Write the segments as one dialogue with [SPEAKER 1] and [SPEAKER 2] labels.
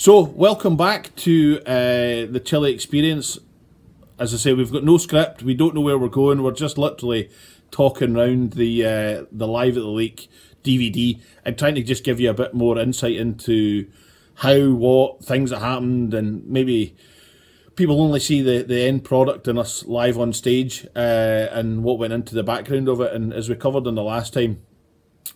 [SPEAKER 1] So, welcome back to uh, the Chilli Experience. As I say, we've got no script. We don't know where we're going. We're just literally talking around the uh, the live at the lake DVD and trying to just give you a bit more insight into how, what things that happened, and maybe people only see the, the end product and us live on stage uh, and what went into the background of it. And as we covered in the last time,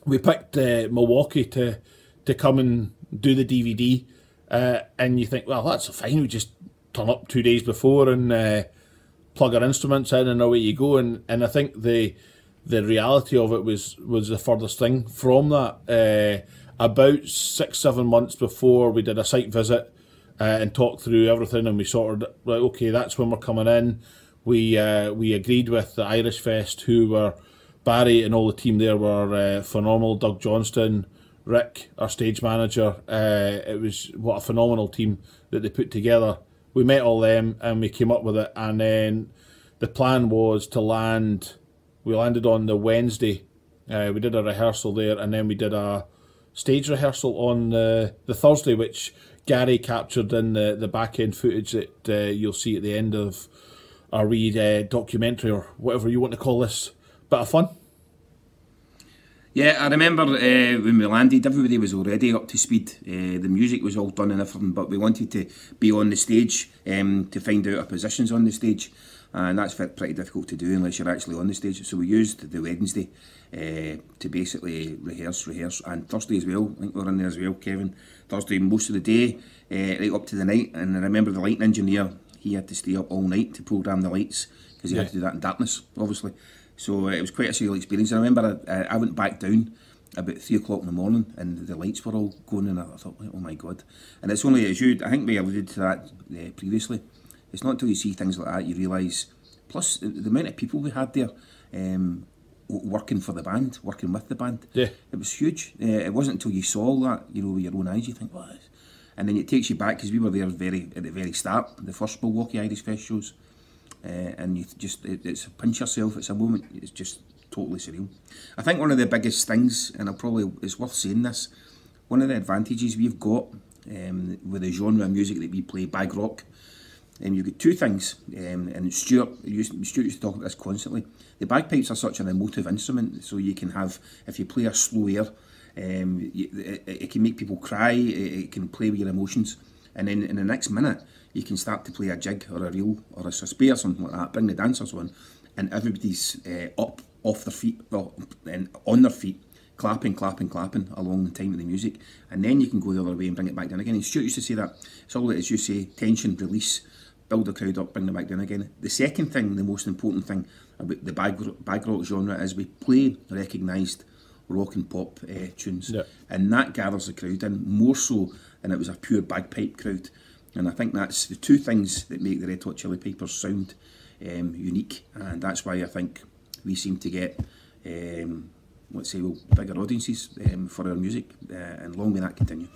[SPEAKER 1] we picked uh, Milwaukee to to come and do the DVD uh, and you think, well, that's fine. We just turn up two days before and uh, plug our instruments in, and away you go. And and I think the the reality of it was was the furthest thing from that. Uh, about six seven months before we did a site visit uh, and talked through everything, and we sorted right. Okay, that's when we're coming in. We uh, we agreed with the Irish Fest, who were Barry and all the team there were uh, phenomenal. Doug Johnston, Rick, our stage manager. Uh, it was what a phenomenal team that they put together. We met all them and we came up with it. And then the plan was to land. We landed on the Wednesday. Uh, we did a rehearsal there, and then we did a stage rehearsal on the the Thursday, which Gary captured in the the back end footage that uh, you'll see at the end of our wee uh, documentary or whatever you want to call this. Bit of fun.
[SPEAKER 2] Yeah, I remember uh, when we landed, everybody was already up to speed. Uh, the music was all done and everything, but we wanted to be on the stage um, to find out our positions on the stage. And that's pretty difficult to do unless you're actually on the stage. So we used the Wednesday uh, to basically rehearse, rehearse, and Thursday as well. I think we are in there as well, Kevin. Thursday most of the day, right up to the night. And I remember the lighting engineer, he had to stay up all night to program the lights because he yeah. had to do that in darkness, obviously. So uh, it was quite a surreal experience. I remember I, I went back down about three o'clock in the morning and the lights were all going and I thought, oh my god. And it's only as you, I think we alluded to that uh, previously, it's not until you see things like that you realise, plus the, the amount of people we had there um, working for the band, working with the band,
[SPEAKER 1] yeah.
[SPEAKER 2] it was huge. Uh, it wasn't until you saw that, you know, with your own eyes, you think, what? And then it takes you back, because we were there very at the very start, the first Milwaukee Irish Fest shows uh, and you just it, it's pinch yourself. It's a moment. It's just totally surreal. I think one of the biggest things, and I probably it's worth saying this, one of the advantages we've got um, with the genre of music that we play, bag rock. Um, you've got two things, um, and Stuart used, Stuart used to talk about this constantly. The bagpipes are such an emotive instrument, so you can have, if you play a slow air, um, it, it, can make people cry, it, it can play with your emotions, and then in the next minute, you can start to play a jig or a reel or a strathspey or something like that, bring the dancers on, and everybody's uh, up off their feet, well, and on their feet, clapping, clapping, clapping along the time of the music, and then you can go the other way and bring it back down again. And Stuart used to say that it's all as you say, tension, release, build the crowd up, bring them back down again. The second thing, the most important thing about the bag, bag rock genre is we play recognised rock and pop uh, tunes,
[SPEAKER 1] yeah.
[SPEAKER 2] and that gathers the crowd in more so than it was a pure bagpipe crowd. And I think that's the two things that make the Red Hot Chilli Pipers sound um, unique, and that's why I think we seem to get, um, let's say, well, bigger audiences um, for our music, uh, and long may that continue.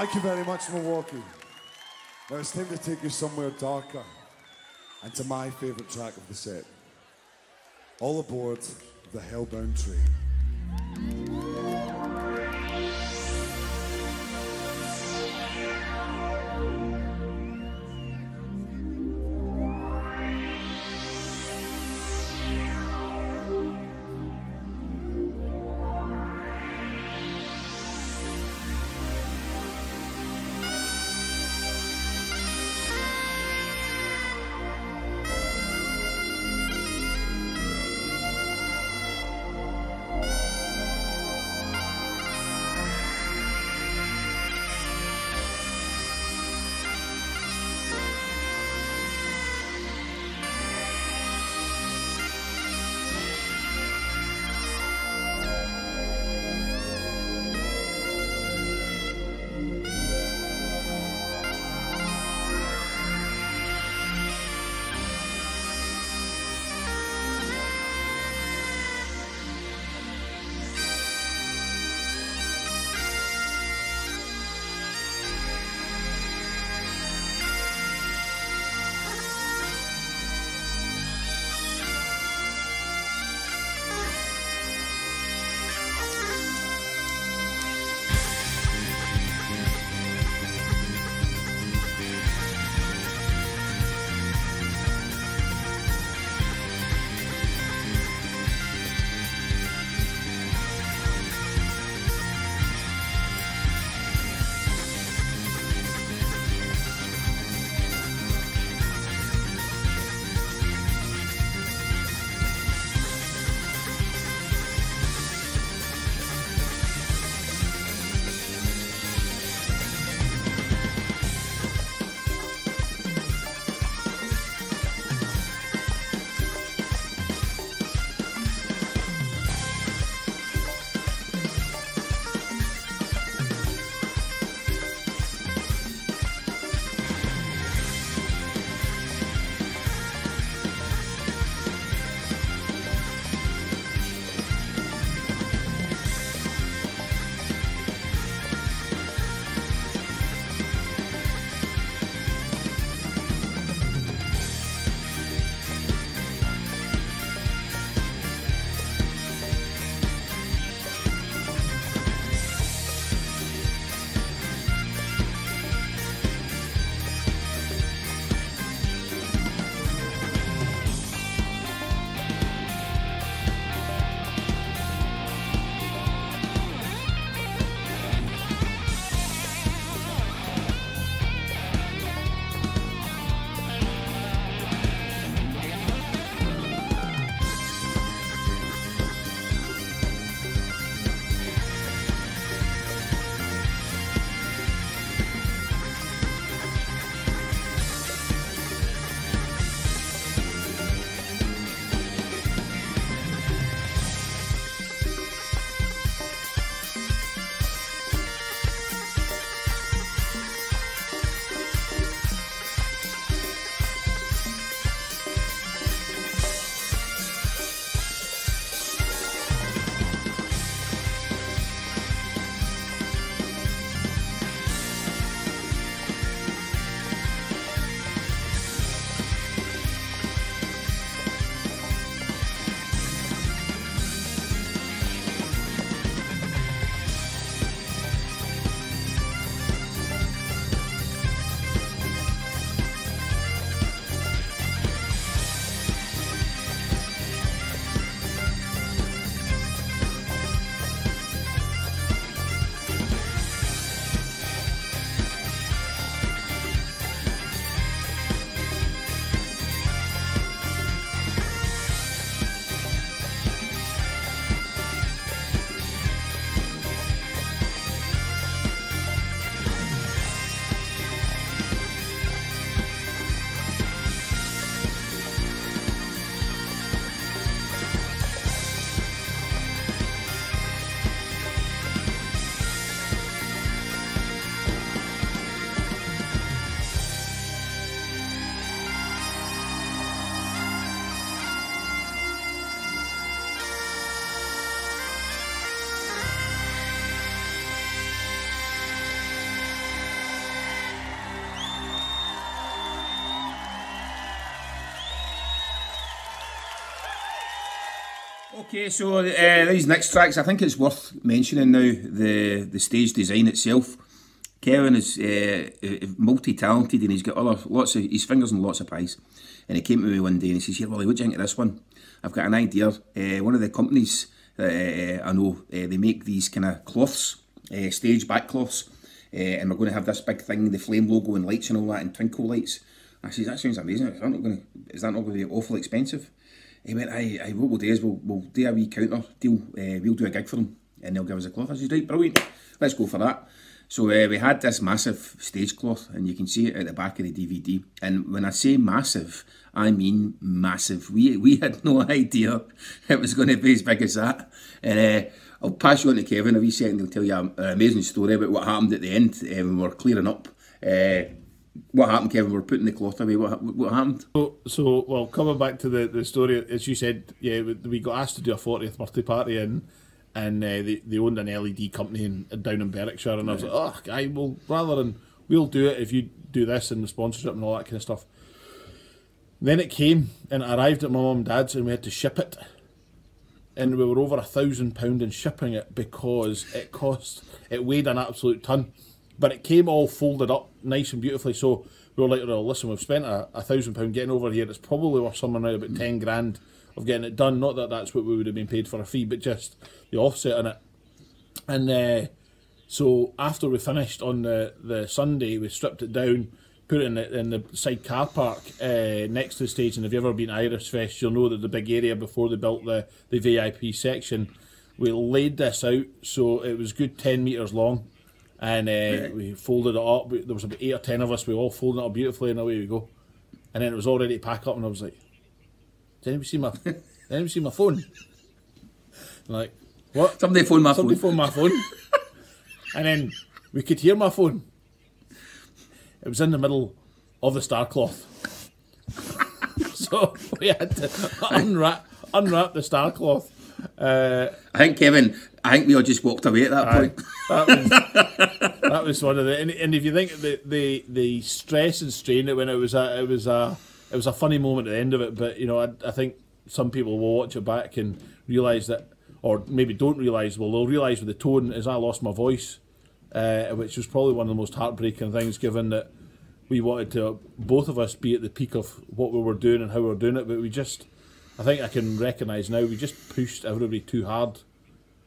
[SPEAKER 3] Thank you very much, Milwaukee. Now it's time to take you somewhere darker and to my favourite track of the set. All aboard the Hellbound train.
[SPEAKER 2] Okay, so uh, these next tracks, I think it's worth mentioning now the the stage design itself. Kevin is uh, uh multi-talented and he's got other lots of his fingers and lots of pies. And he came to me one day and he says, "Here, Willie, what do you think of this one? I've got an idea. Uh, one of the companies that uh, I know uh, they make these kind of cloths, stage back cloths, and we're going to have this big thing, the flame logo and lights and all that, and twinkle lights." I says, "That sounds amazing. Is that not going to be awful expensive?" He went, aye, aye, what we'll do is we'll, we'll do a wee counter deal, uh, we'll do a gig for them and they'll give us a cloth. I said, right, brilliant, let's go for that. So uh, we had this massive stage cloth and you can see it at the back of the DVD. And when I say massive, I mean massive. We, we had no idea it was going to be as big as that. And uh, I'll pass you on to Kevin a wee second, he'll tell you an amazing story about what happened at the end uh, when we were clearing up. Uh, what happened, Kevin? We're putting the cloth away. What what happened?
[SPEAKER 1] So, so well, coming back to the, the story, as you said, yeah, we got asked to do a 40th birthday party and and uh, they, they owned an LED company in, down in Berwickshire, and I was like, oh, guy, well, rather than we'll do it if you do this and the sponsorship and all that kind of stuff. Then it came and it arrived at my mum and dad's, and we had to ship it, and we were over a thousand pound in shipping it because it cost it weighed an absolute ton. But it came all folded up nice and beautifully. So we were like, well, listen, we've spent a, thousand pound getting over here. It's probably worth somewhere now about ten grand of getting it done. Not that that's what we would have been paid for a fee, but just the offset on it. And uh, so after we finished on the, the Sunday, we stripped it down, put it in the, in the side car park uh, next to the stage. And if you've ever been Irish Fest, you'll know that the big area before they built the, the VIP section, we laid this out so it was good 10 metres long and uh, we folded it up. There was about eight or ten of us. We all folded it up beautifully, and away we go. And then it was all ready to pack up, and I was like, "Did anybody see my? did anybody see my phone?" like, what?
[SPEAKER 2] Somebody phoned my phone.
[SPEAKER 1] Somebody
[SPEAKER 2] phone.
[SPEAKER 1] phoned my phone. and then we could hear my phone. It was in the middle of the star cloth. so we had to unwrap unwrap the star cloth. Uh,
[SPEAKER 2] I think Kevin, I think we all just walked away at that
[SPEAKER 1] Aye.
[SPEAKER 2] point.
[SPEAKER 1] That was, that was one of the and, and if you think the, the the stress and strain it when it was a it was a it was a funny moment at the end of it, but you know I, I think some people will watch it back and realise that, or maybe don't realise. Well, they'll realise with the tone is I lost my voice, uh, which was probably one of the most heartbreaking things, given that we wanted to both of us be at the peak of what we were doing and how we were doing it, but we just I think I can recognise now we just pushed everybody too hard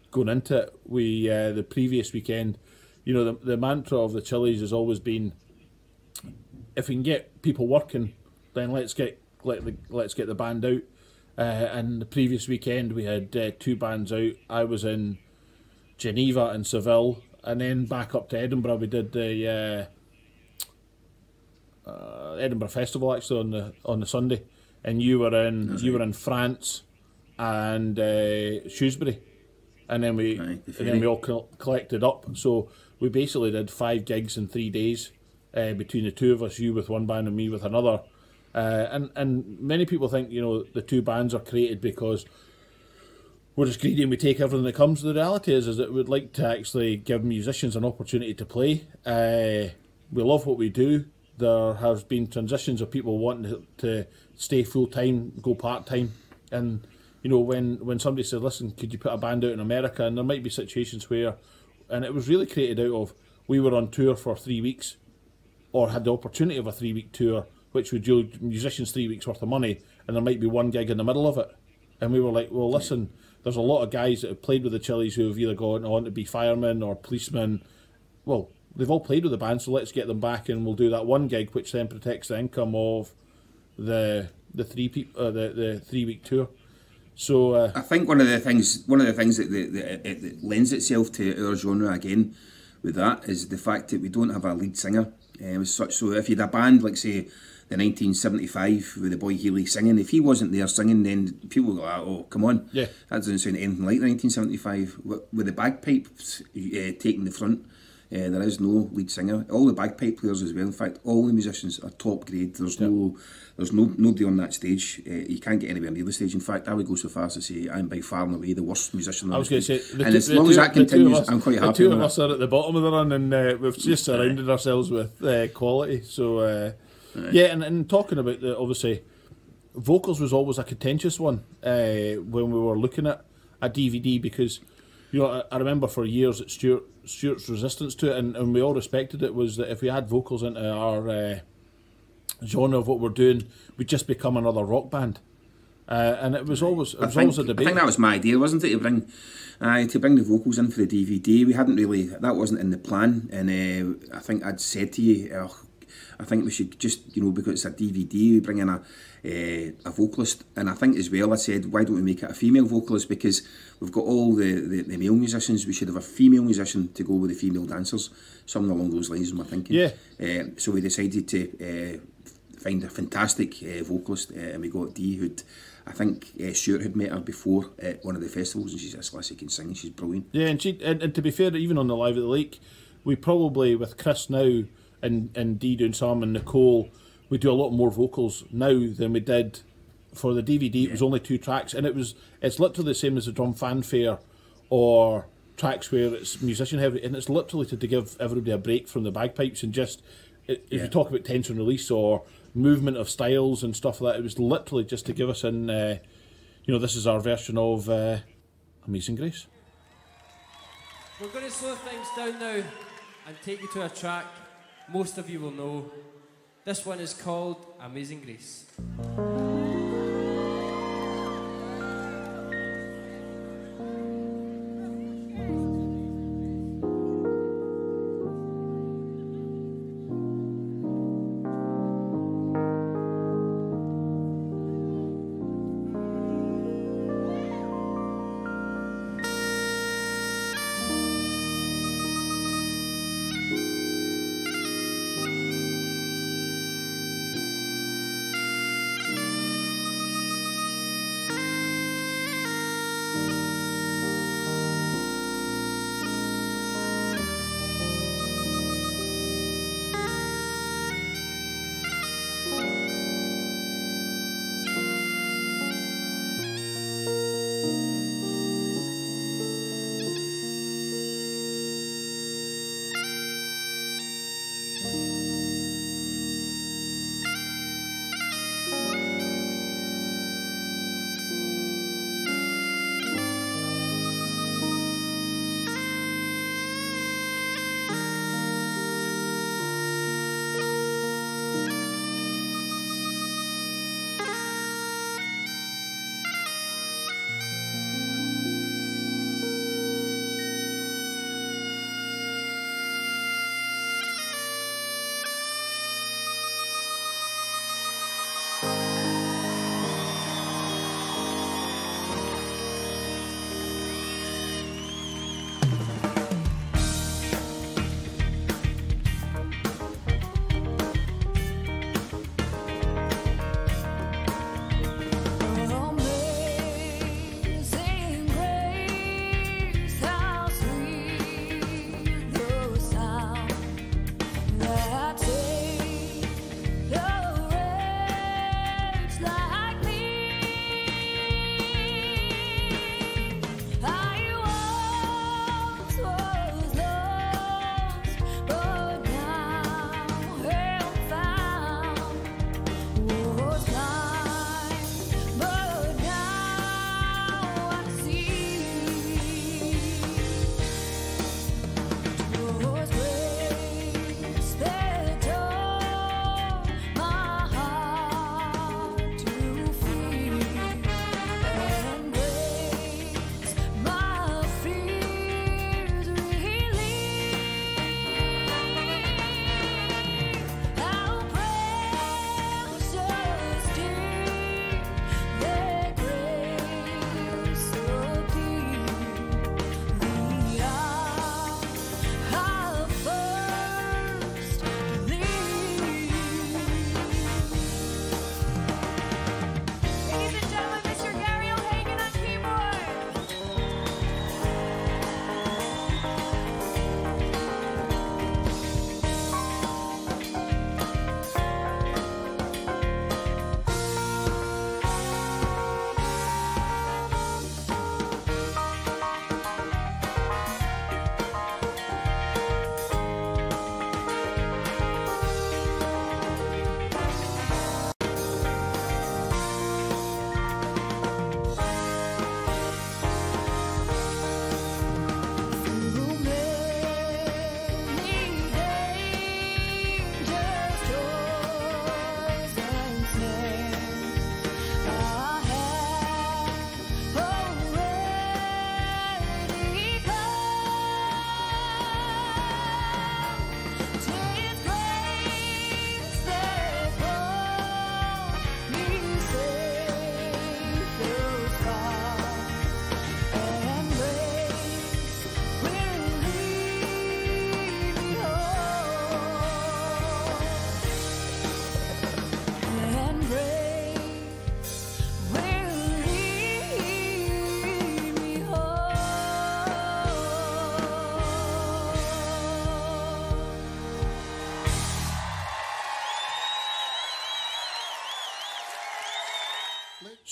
[SPEAKER 1] going into it. We uh, the previous weekend, you know, the, the mantra of the Chilli's has always been, if we can get people working, then let's get let the, let's get the band out. Uh, and the previous weekend we had uh, two bands out. I was in Geneva and Seville, and then back up to Edinburgh. We did the uh, uh, Edinburgh Festival actually on the on the Sunday and you were in you were in France and uh, Shrewsbury, and then we
[SPEAKER 2] the
[SPEAKER 1] and then we all co- collected up. So we basically did five gigs in three days uh, between the two of us, you with one band and me with another. Uh, and and many people think you know the two bands are created because we're just greedy and we take everything that comes. The reality is is that we'd like to actually give musicians an opportunity to play. Uh, we love what we do. There has been transitions of people wanting to, to stay full time, go part time, and you know when when somebody says, "Listen, could you put a band out in America?" and there might be situations where, and it was really created out of we were on tour for three weeks, or had the opportunity of a three week tour, which would do musicians three weeks worth of money, and there might be one gig in the middle of it, and we were like, "Well, listen." There's a lot of guys that have played with the Chilli's who have either gone on to be firemen or policemen. Well, they've all played with the band, so let's get them back, and we'll do that one gig, which then protects the income of the the three peop- uh, the the three week tour. So uh,
[SPEAKER 2] I think one of the things, one of the things that, that, it- lends itself to our genre again, with that is the fact that we don't have a lead singer. As such, so if you had a band like say the 1975 with the boy Healy singing, if he wasn't there singing, then people go, "Oh, come on,
[SPEAKER 1] Yeah.
[SPEAKER 2] that doesn't sound anything like 1975." With with the bagpipes uh, taking the front. Uh, there is no lead singer. All the bagpipe players as well. In fact, all the musicians are top grade. There's yep. no there's no nobody on that stage. Uh, you can't get anywhere near the stage. In fact, I would go so far as to say I'm by far and away the worst musician.
[SPEAKER 1] I was going to say, the,
[SPEAKER 2] and as long as that continues,
[SPEAKER 1] us,
[SPEAKER 2] I'm quite happy.
[SPEAKER 1] The
[SPEAKER 2] two
[SPEAKER 1] of us are at the bottom of the run, and uh, we've just surrounded ourselves with uh, quality. So uh, right. yeah, and, and talking about the obviously vocals was always a contentious one uh, when we were looking at a DVD because you know I, I remember for years that Stuart Stuart's resistance to it, and, and we all respected it, was that if we had vocals into our uh, genre of what we're doing, we'd just become another rock band. Uh, and it was always it was
[SPEAKER 2] think,
[SPEAKER 1] always a debate.
[SPEAKER 2] I think that was my idea, wasn't it? To bring, uh, to bring the vocals in for the DVD. We hadn't really that wasn't in the plan, and uh, I think I'd said to you, oh, I think we should just you know because it's a DVD, we bring in a uh, a vocalist, and I think as well I said why don't we make it a female vocalist because we've got all the, the, the male musicians, we should have a female musician to go with the female dancers, something along those lines. My thinking.
[SPEAKER 1] Yeah.
[SPEAKER 2] Uh, so we decided to. Uh, find a fantastic uh, vocalist uh, and we got Dee who'd I think uh, Stuart had met her before at one of the festivals and she's a classic can sing she's brilliant
[SPEAKER 1] Yeah, and she and, and to be fair, even on the live at the lake, we probably with Chris now and and Dee doing some and Nicole, we do a lot more vocals now than we did for the DVD. It was only two tracks, and it was it's literally the same as a drum fanfare or tracks where it's musician heavy, and it's literally to, to give everybody a break from the bagpipes and just if
[SPEAKER 2] Yeah.
[SPEAKER 1] you talk about tension release or movement of styles and stuff like that, it was literally just to give us in. Uh, you know, this is our version of uh, Amazing Grace.
[SPEAKER 4] We're going to slow things down now and take you to a track most of you will know. This one is called Amazing Grace.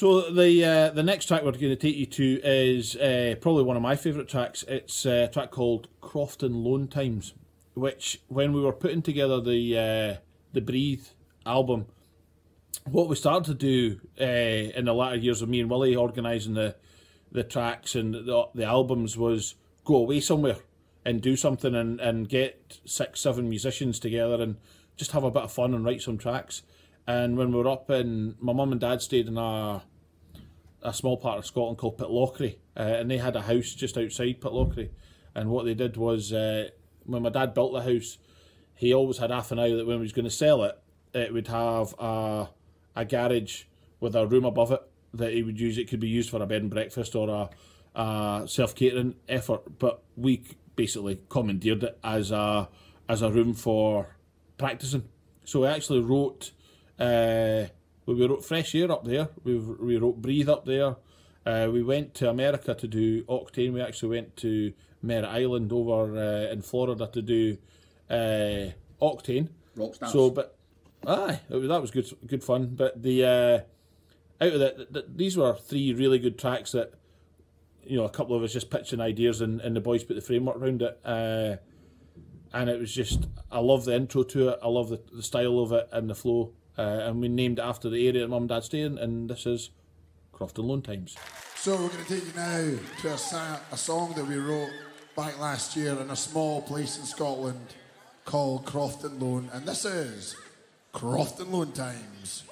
[SPEAKER 1] So the uh, the next track we're going to take you to is uh, probably one of my favourite tracks. It's uh, a track called Croftinloan Times, which when we were putting together the uh, the Breathe album, what we started to do uh, in the latter years of me and Willie organising the the tracks and the, the albums was go away somewhere and do something and, and get six seven musicians together and just have a bit of fun and write some tracks. And when we were up in, my mum and dad stayed in a a small part of Scotland called Pitlochry, uh, and they had a house just outside Pitlochry. And what they did was, uh, when my dad built the house, he always had half an eye that when he was going to sell it, it would have a a garage with a room above it that he would use. It could be used for a bed and breakfast or a, a self catering effort. But we basically commandeered it as a as a room for practicing. So I actually wrote uh, we wrote Fresh Air up there. We we wrote Breathe up there. Uh, we went to America to do Octane. We actually went to Merritt Island over uh, in Florida to do uh, Octane.
[SPEAKER 2] Rockstars.
[SPEAKER 1] So, but aye, was, that was good good fun. But the uh, out of the, the, these were three really good tracks that you know a couple of us just pitching ideas and, and the boys put the framework around it. Uh, and it was just I love the intro to it. I love the, the style of it and the flow. Uh, and we named it after the area that mum and dad stay in, and this is Croftinloan Times.
[SPEAKER 5] So we're going to take you now to a, a song that we wrote back last year in a small place in Scotland called Croftinloan, and this is Croftinloan Times.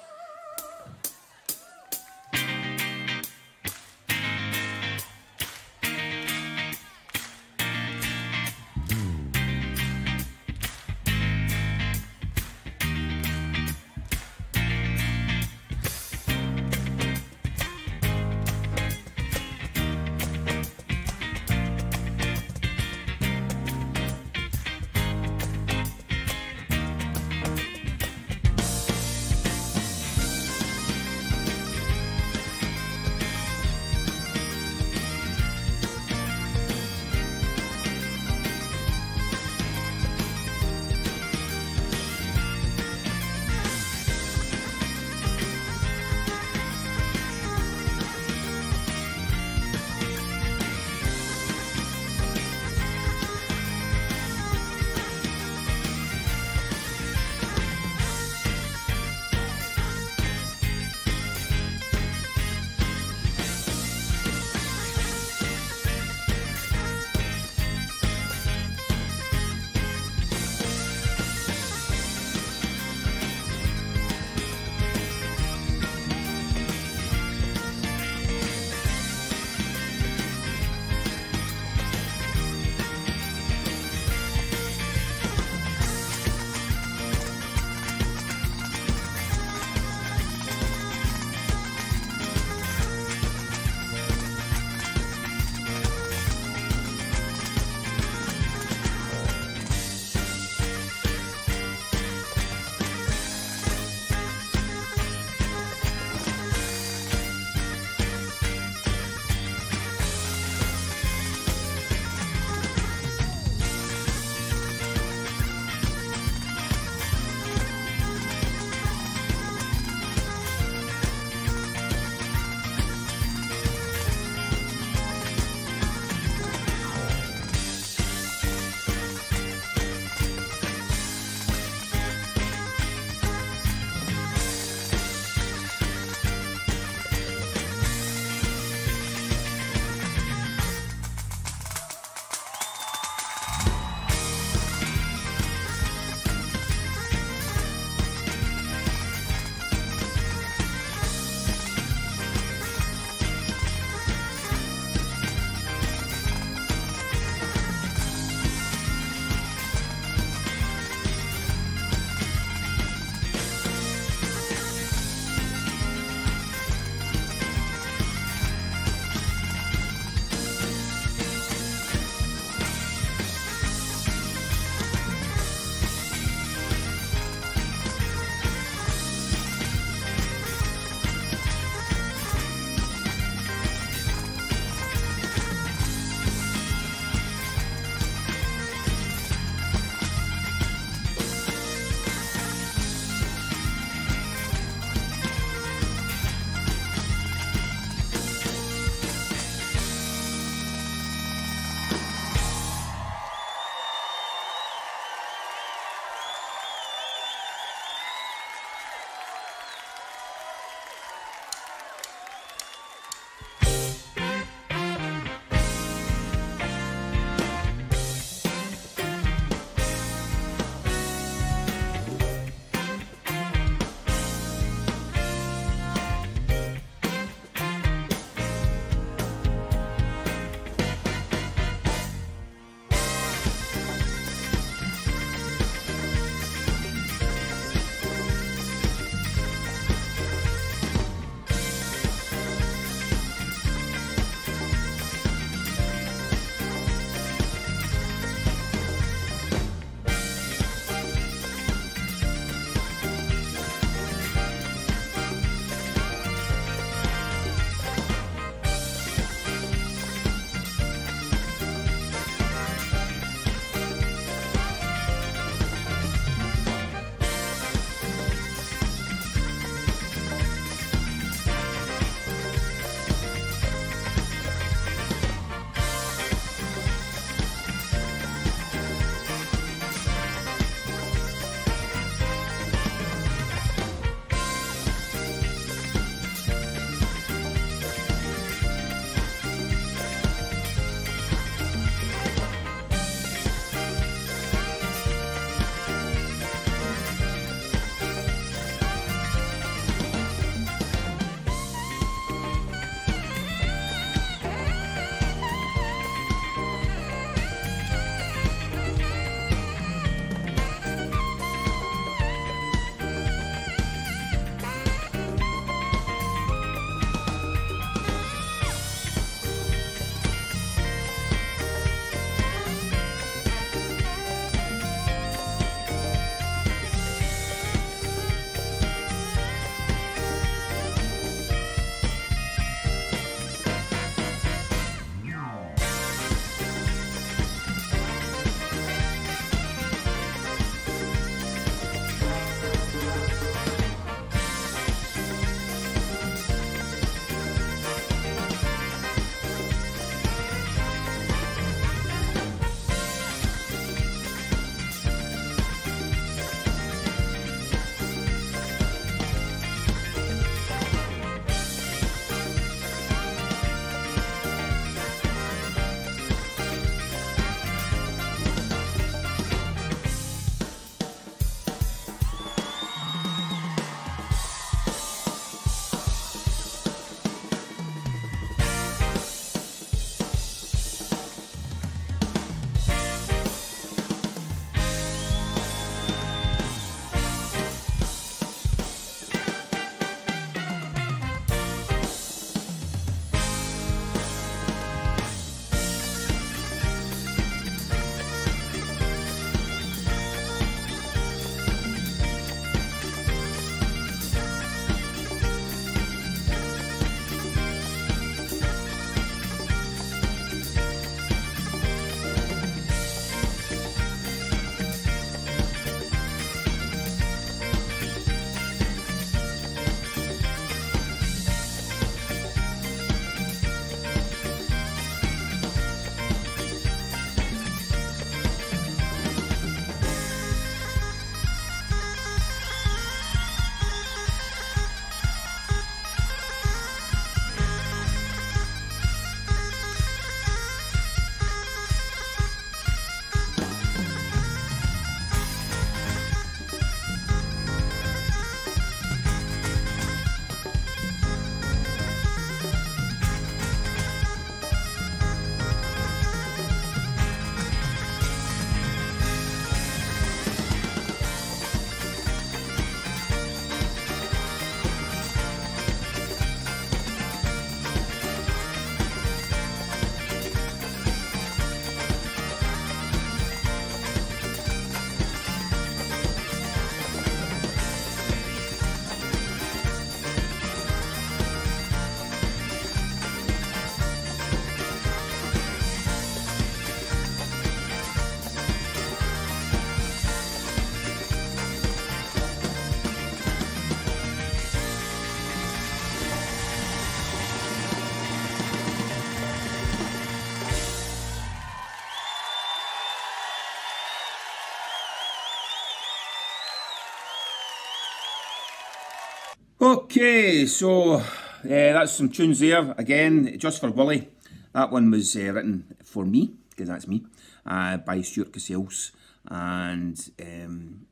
[SPEAKER 2] Okay, so uh, that's some tunes there. Again, just for Willie. That one was uh, written for me, because that's me, uh, by Stuart Cassells. And um,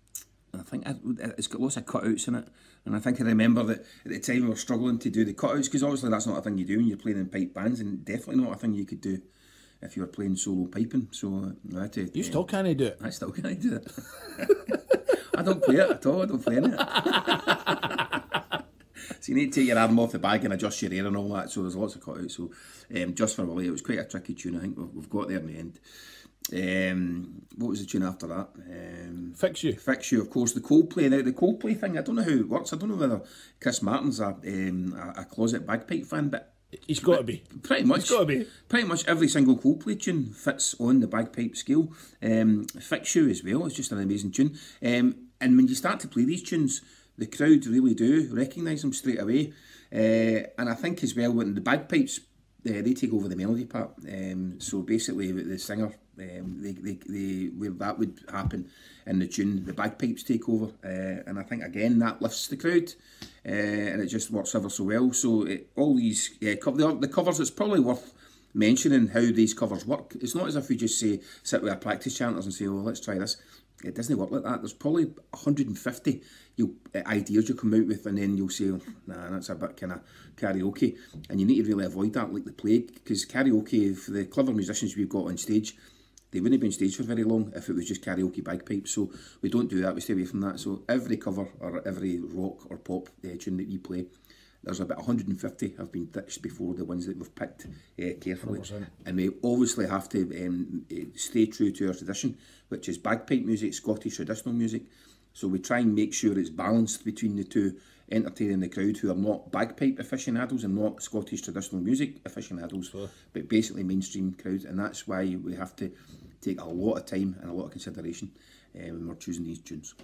[SPEAKER 2] I think it's got lots of cutouts in it. And I think I remember that at the time we were struggling to do the cutouts, because obviously that's not a thing you do when you're playing in pipe bands, and definitely not a thing you could do if you were playing solo piping. So I had to.
[SPEAKER 1] You still can't do it.
[SPEAKER 2] I still can't do it. I don't play it at all. I don't play it. So you need to take your arm off the bag and adjust your ear and all that. So there's lots of cutouts. So um, just for Willie, it was quite a tricky tune. I think we've, got there in the end. Um, what was the tune after that? Um,
[SPEAKER 1] Fix you.
[SPEAKER 2] Fix you, of course. The Coldplay. Now the Coldplay thing, I don't know how it works. I don't know whether Chris Martin's a, um, a, a closet bagpipe fan, but
[SPEAKER 1] He's got to be.
[SPEAKER 2] Pretty much.
[SPEAKER 1] It's got to be.
[SPEAKER 2] Pretty much every single Coldplay tune fits on the bagpipe scale. Um, Fix You as well. It's just an amazing tune. Um, and when you start to play these tunes, the crowd really do recognise them straight away. Uh, and I think as well when the bagpipes, uh, they take over the melody part. Um, so basically, the singer, um, they, they, they, that would happen in the tune, the bagpipes take over. Uh, and I think again that lifts the crowd, uh, and it just works ever so well. So it, all these uh, the, the covers, it's probably worth mentioning how these covers work. It's not as if we just say sit with our practice chanters and say, "Oh, let's try this." It doesn't work like that. There's probably 150 you uh, ideas you come out with, and then you'll say, "Nah, that's a bit kind of karaoke," and you need to really avoid that like the plague, because karaoke for the clever musicians we've got on stage, they wouldn't have been stage for very long if it was just karaoke bagpipes. So we don't do that. We stay away from that. So every cover or every rock or pop uh, tune that we play, there's about 150 have been ditched before the ones that we've picked uh, carefully. 100%. And we obviously have to um, stay true to our tradition, which is bagpipe music, Scottish traditional music. So we try and make sure it's balanced between the two, entertaining the crowd who are not bagpipe aficionados and not Scottish traditional music aficionados, sure. but basically mainstream crowd. And that's why we have to take a lot of time and a lot of consideration uh, when we're choosing these tunes.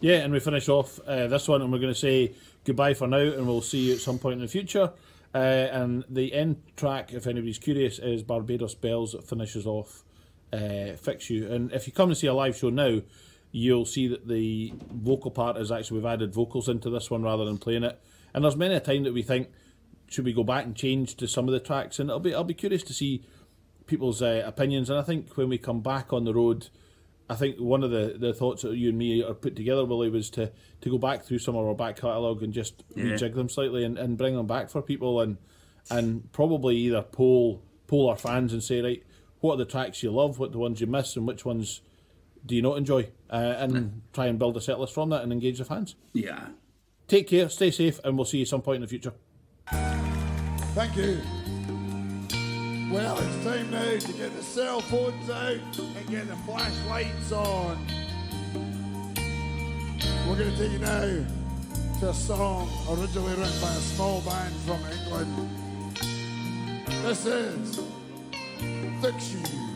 [SPEAKER 1] Yeah, and we finish off uh, this one, and we're going to say goodbye for now, and we'll see you at some point in the future. Uh, and the end track, if anybody's curious, is Barbados Bells that finishes off uh, Fix You. And if you come and see a live show now, you'll see that the vocal part is actually, we've added vocals into this one rather than playing it. And there's many a time that we think, should we go back and change to some of the tracks? And I'll be, I'll be curious to see people's uh, opinions. And I think when we come back on the road, I think one of the, the thoughts that you and me are put together, Willie, was to, to go back through some of our back catalogue and just yeah. rejig them slightly and, and bring them back for people and and probably either poll poll our fans and say, right, what are the tracks you love, what the ones you miss, and which ones do you not enjoy, uh, and yeah. try and build a set list from that and engage the fans.
[SPEAKER 2] Yeah.
[SPEAKER 1] Take care, stay safe, and we'll see you some point in the future.
[SPEAKER 5] Thank you. Well, it's time now to get the cell phones out and get the flashlights on. We're going to take you now to a song originally written by a small band from England. This is You.